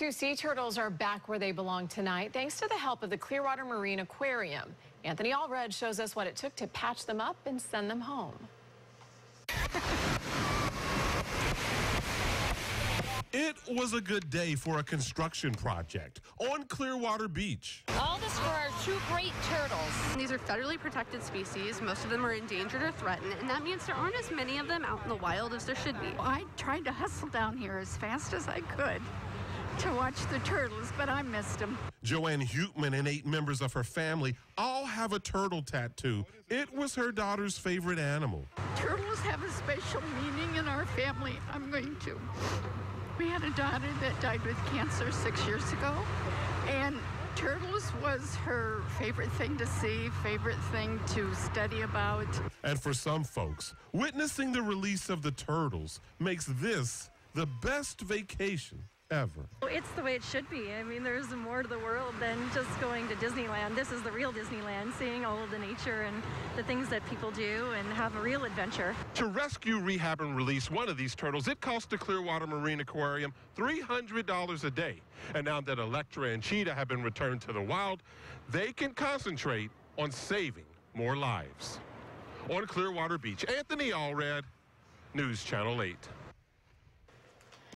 Two sea turtles are back where they belong tonight thanks to the help of the Clearwater Marine Aquarium. Anthony Allred shows us what it took to patch them up and send them home. It was a good day for a construction project on Clearwater Beach. All this for our two great turtles. These are federally protected species. Most of them are endangered or threatened, and that means there aren't as many of them out in the wild as there should be. I tried to hustle down here as fast as I could to watch the turtles, but I missed them. Joanne Hutman and eight members of her family all have a turtle tattoo. It was her daughter's favorite animal. Turtles have a special meaning in our family. I'm going to. We had a daughter that died with cancer six years ago, and turtles was her favorite thing to see, favorite thing to study about. And for some folks, witnessing the release of the turtles makes this the best vacation ever. It's the way it should be. I mean, there's more to the world than just going to Disneyland. This is the real Disneyland, seeing all of the nature and the things that people do and have a real adventure. To rescue, rehab, and release one of these turtles, it cost the Clearwater Marine Aquarium $300 a day. And now that Electra and Cheetah have been returned to the wild, they can concentrate on saving more lives. On Clearwater Beach, Anthony Allred, News Channel 8.